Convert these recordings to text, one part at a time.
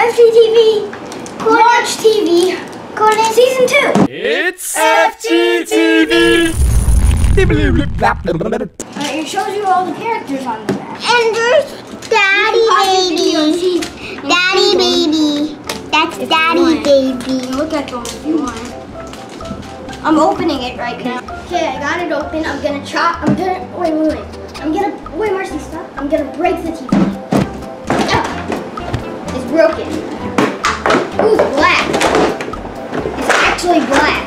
FGTeeV, Corner March TV, Corner Season 2. It's FGTeeV! It shows you all the characters on the back. And there's Daddy Baby. Daddy Baby. That's if Daddy Baby. Look at them if you want. I'm opening it right now. Okay, I got it open. I'm gonna chop. I'm gonna. Wait, wait, wait. I'm gonna. Wait, Marcy, stop. I'm gonna break the TV. Broken. Ooh, it's black. It's actually black.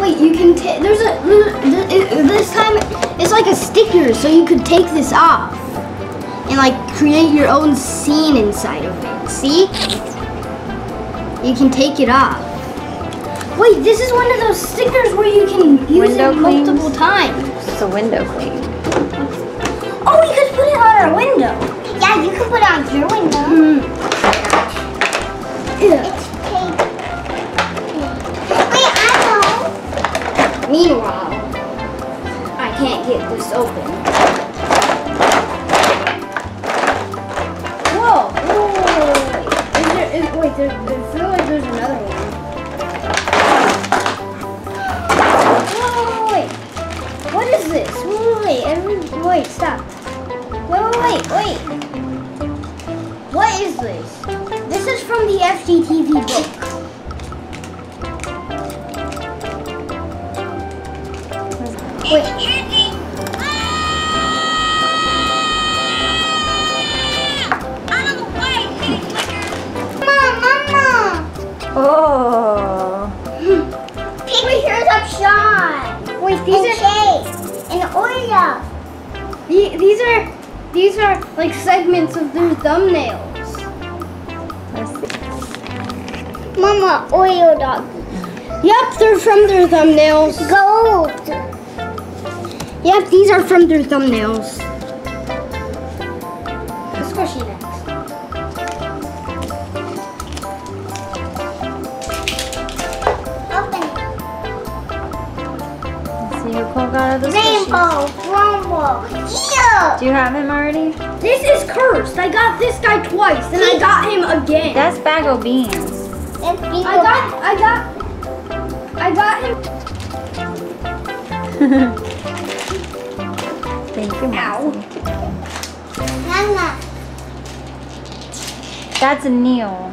Wait, you can take. There's a. th- th- This time, it's like a sticker, so you could take this off and like create your own scene inside of it. See? You can take it off. Wait, this is one of those stickers where you can use Window it cleans? multiple times. It's a window clean. Oh, we could put it on our window. Yeah, you can put it on your window. Mm. It's tape. Wait, I know. Meanwhile, I can't get this open. Whoa! Whoa! whoa, whoa, wait. Is there, is, wait, there, I feel like there's another one. Wait, wait, wait. What is this? This is from the FGTeeV book. Wait. Oh. Pictures of Sean. Wait, And are Chase. And the- these are these are like segments of their thumbnails. Mama, Oreo dog. Yep, they're from their thumbnails. Gold. Yep, these are from their thumbnails. Squishy. See who Cole got out of the Rainbow. Rainbow. Ew. Do you have him already? This is cursed. I got this guy twice, and I got him again. That's bag of beans. It's bingo. I got I got I got him. Thank you, Ow. Moxie. Nana. That's Neil.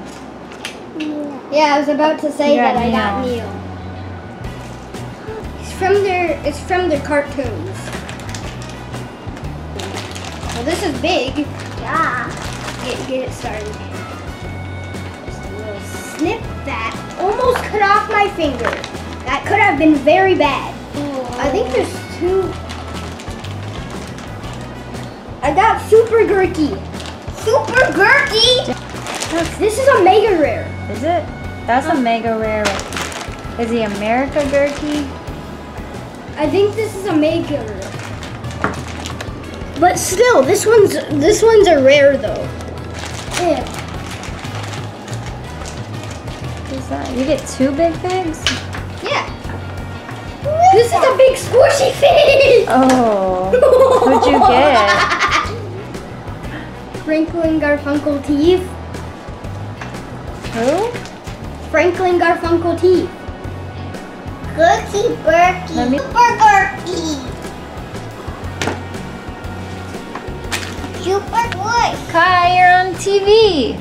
Yeah, I was about to say You that got I got Neil. From their it's from their cartoons. Well, this is big. Yeah. Get, get it started. Just a little snip that. Almost cut off my finger. That could have been very bad. I think there's two. I got super gurky. Super Gurky. This is a mega rare. Is it? That's a mega rare. Is he America Gurky? I think this is a rare. But still, this one's this one's a rare though. Yeah. Who's that? You get two big bags? Yeah. This is a big squishy fish. Oh. What'd you get? Franklin Garfunkel teeth. Who? Franklin Garfunkel teeth. Gurky Burky. Let me- Super Gurky. Super Good. Kai, you're on TV.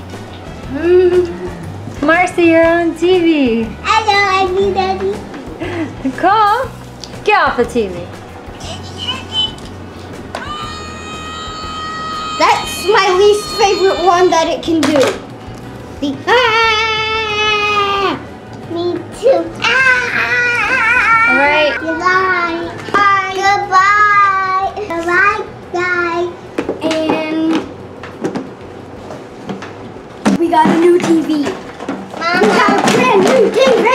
Marcy, you're on TV. Hello, everybody. Cole, get off the TV. That's my least favorite one that it can do. The ah! Me too. Goodbye. Bye. Goodbye. Goodbye, guys. And we got a new TV. We got a brand new TV.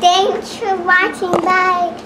Thanks for watching. Bye.